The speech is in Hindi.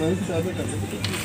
वही हिसाब से कर